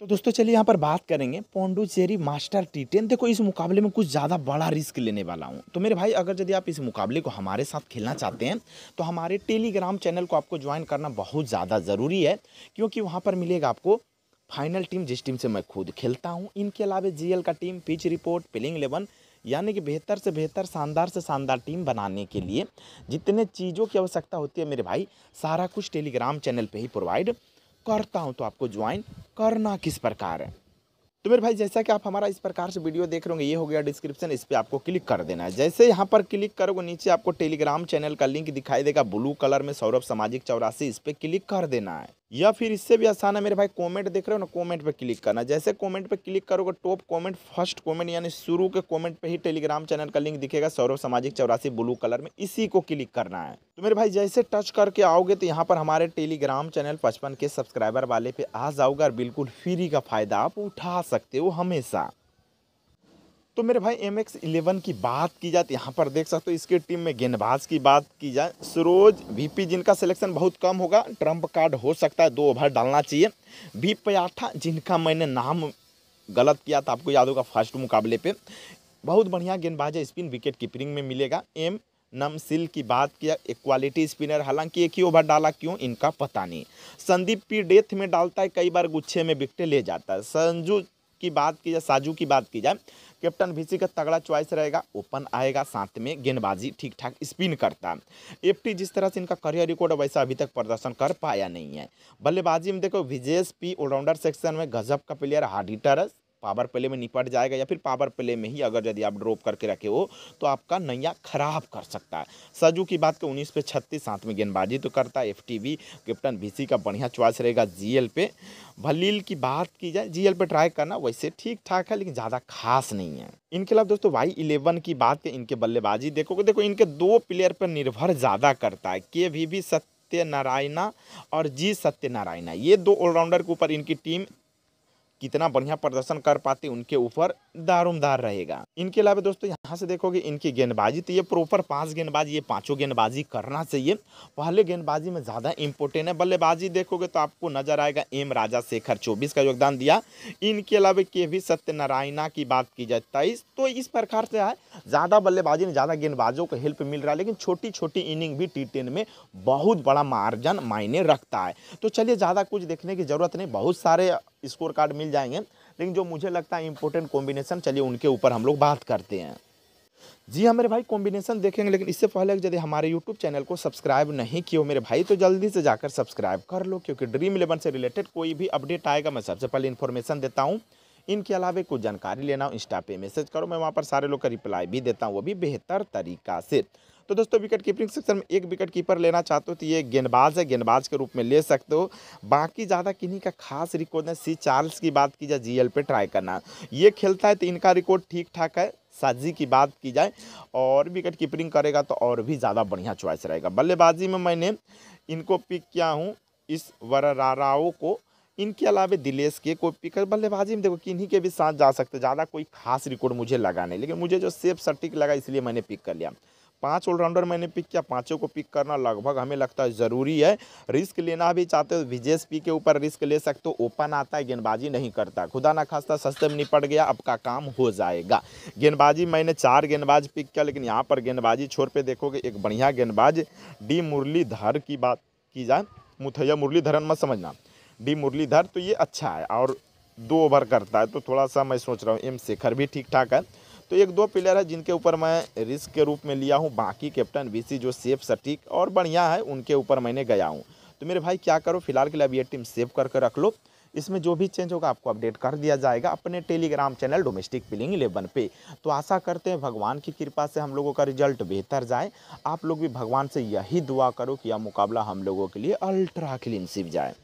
तो दोस्तों चलिए यहाँ पर बात करेंगे पोंडुचेरी मास्टर टी टेन देखो, इस मुकाबले में कुछ ज़्यादा बड़ा रिस्क लेने वाला हूँ। तो मेरे भाई, अगर यदि आप इस मुकाबले को हमारे साथ खेलना चाहते हैं तो हमारे टेलीग्राम चैनल को आपको ज्वाइन करना बहुत ज़्यादा ज़रूरी है, क्योंकि वहाँ पर मिलेगा आपको फाइनल टीम, जिस टीम से मैं खुद खेलता हूँ। इनके अलावा जीएल का team, pitch report, playing eleven, यानी कि बेहतर से बेहतर, शानदार से शानदार टीम बनाने के लिए जितने चीज़ों की आवश्यकता होती है मेरे भाई, सारा कुछ टेलीग्राम चैनल पे ही प्रोवाइड। करता हूँ तो आपको ज्वाइन करना किस प्रकार है? तो मेरे भाई, जैसा कि आप हमारा इस प्रकार से वीडियो देख रहे होंगे, ये हो गया डिस्क्रिप्शन इस पर आपको क्लिक कर देना है। जैसे यहाँ पर क्लिक करोगे, नीचे आपको टेलीग्राम चैनल का लिंक दिखाई देगा ब्लू कलर में सौरभ सामाजिक चौरासी, इस पर क्लिक कर देना है। या फिर इससे भी आसान है, मेरे भाई कमेंट देख रहे हो ना कमेंट पे क्लिक करना। जैसे कमेंट पे क्लिक करोगे टॉप कमेंट फ़र्स्ट कमेंट यानी शुरू के कमेंट पे ही टेलीग्राम चैनल का लिंक दिखेगा सौरभ सामाजिक चौरासी ब्लू कलर में, इसी को क्लिक करना है। तो मेरे भाई, जैसे टच करके आओगे तो यहाँ पर हमारे टेलीग्राम चैनल पचपन के सब्सक्राइबर वाले पे आ जाओगे, और बिल्कुल फ्री का फ़ायदा आप उठा सकते हो हमेशा। तो मेरे भाई एम एक्स इलेवन की बात की जाए तो यहाँ पर देख सकते हो, इसके टीम में गेंदबाज की बात की जाए, सरोज वीपी जिनका सिलेक्शन बहुत कम होगा ट्रंप कार्ड हो सकता है, दो ओवर डालना चाहिए। वी पयाठा जिनका मैंने नाम गलत किया था, आपको याद होगा फ़र्स्ट मुकाबले पे, बहुत बढ़िया गेंदबाज है स्पिन विकेट कीपरिंग में मिलेगा। एम नमसिल की बात किया एक क्वालिटी स्पिनर हालाँकि एक ही ओवर डाला क्यों, इनका पता नहीं। संदीप पी डेथ में डालता है, कई बार गुच्छे में विकटें ले जाता है। संजू की बात की जाए, साजू की बात की जाए, कैप्टन भिसी का तगड़ा चॉइस रहेगा, ओपन आएगा, साथ में गेंदबाजी ठीक ठाक स्पिन करता। है एफ़ जिस तरह से इनका करियर रिकॉर्ड वैसा अभी तक प्रदर्शन कर पाया नहीं है। बल्लेबाजी में देखो, विजेश पी ऑलराउंडर सेक्शन में गजब का player hard hitter power play में निपट जाएगा या फिर पावर प्ले में ही अगर यदि आप ड्रॉप करके रखे हो तो आपका नैया खराब कर सकता है। सजू की बात करें, उन्नीस पे छत्तीस साथ में गेंदबाजी तो करता है एफ़ कैप्टन वीसी का बढ़िया चॉइस रहेगा जीएल पे। भलील की बात की जाए जीएल पे ट्राई करना वैसे ठीक ठाक है, लेकिन ज़्यादा खास नहीं है। इनके अलावा दोस्तों वाई इलेवन की बात करें, इनके बल्लेबाजी देखोगे देखो, इनके दो प्लेयर पर निर्भर ज़्यादा करता है के वी भी सत्य नारायणा और जी सत्यनारायणा। ये दो ऑलराउंडर के ऊपर इनकी टीम कितना बढ़िया प्रदर्शन कर पाते उनके ऊपर दारोमदार रहेगा। इनके अलावा दोस्तों, यहाँ से देखोगे इनकी गेंदबाजी तो ये प्रॉपर पाँच गेंदबाजी, ये पाँचों गेंदबाजी करना चाहिए। पहले गेंदबाजी में ज़्यादा इंपॉर्टेंट है। बल्लेबाजी देखोगे तो आपको नज़र आएगा एम राजा शेखर चौबीस का योगदान दिया। इनके अलावा के भी सत्यनारायणा की बात की जाए तेईस तो इस प्रकार से है। ज़्यादा बल्लेबाजी में ज़्यादा गेंदबाजों को हेल्प मिल रहा है, लेकिन छोटी छोटी इनिंग भी टी में बहुत बड़ा मार्जन मायने रखता है। तो चलिए, ज़्यादा कुछ देखने की ज़रूरत नहीं। बहुत सारे स्कोर कार्ड मिल जाएँगे, लेकिन जो मुझे लगता है इंपॉर्टेंट कॉम्बिनेशन चलिए उनके ऊपर हम लोग बात करते हैं। जी हाँ मेरे भाई कॉम्बिनेशन देखेंगे, लेकिन इससे पहले यदि हमारे यूट्यूब चैनल को सब्सक्राइब नहीं किए हो मेरे भाई तो जल्दी से जाकर सब्सक्राइब कर लो, क्योंकि ड्रीम इलेवन से रिलेटेड कोई भी अपडेट आएगा, मैं सबसे पहले इन्फॉर्मेशन देता हूँ। इनके अलावा कुछ जानकारी लेना हो इंस्टा पे मैसेज करो, मैं वहाँ पर सारे लोग का रिप्लाई भी देता हूँ, वो भी बेहतर तरीका से। तो दोस्तों विकेट कीपिंग सेक्शन में एक विकेट कीपर लेना चाहते हो तो ये गेंदबाज है, गेंदबाज के रूप में ले सकते हो। बाकी ज़्यादा किन्हीं का खास रिकॉर्ड है सी चार्ल्स की बात की जाए जी पे ट्राई करना। ये खेलता है तो इनका रिकॉर्ड ठीक ठाक है, साजी की बात की जाए, और विकेट कीपरिंग करेगा तो और भी ज़्यादा बढ़िया चॉइस रहेगा। बल्लेबाजी में मैंने इनको पिक किया हूँ, इस वराराओ को। इनके अलावा दिलेश के कोई पिक बल्लेबाजी में देखो, किन्हीं के भी साथ जा सकते ज़्यादा कोई खास रिकॉर्ड मुझे लगा नहीं, लेकिन मुझे जो सेफ़ सटीक लगा, इसलिए मैंने पिक कर लिया। पाँच ऑलराउंडर मैंने पिक किया, पाँचों को पिक करना लगभग हमें लगता है ज़रूरी है। रिस्क लेना भी चाहते हो विजेश पी के ऊपर रिस्क ले सकते हो ओपन आता है, गेंदबाजी नहीं करता। खुदा ना खास्ता, सस्ते में निपट गया, अब का काम हो जाएगा। गेंदबाजी, मैंने चार गेंदबाज पिक किया, लेकिन यहाँ पर गेंदबाजी छोर पे देखोगे, एक बढ़िया गेंदबाज डी मुरलीधर की बात की जाए, मुथैया मुरलीधरन मत समझना। डी मुरलीधर तो ये अच्छा है, और दो ओवर करता है तो थोड़ा सा मैं सोच रहा हूँ एम शेखर भी ठीक ठाक है। तो एक दो प्लेयर है जिनके ऊपर मैं रिस्क के रूप में लिया हूँ। बाकी कैप्टन बीसी जो सेफ़ सटीक और बढ़िया है, उनके ऊपर मैंने गया हूँ। तो मेरे भाई, क्या करो? फ़िलहाल के लिए अब ये टीम सेव करके रख लो। इसमें जो भी चेंज होगा, आपको अपडेट कर दिया जाएगा अपने Telegram channel domestic playing eleven पे। तो आशा करते हैं भगवान की कृपा से हम लोगों का रिज़ल्ट बेहतर जाए। आप लोग भी भगवान से यही दुआ करो कि यह मुकाबला हम लोगों के लिए अल्ट्रा क्लीन जाए।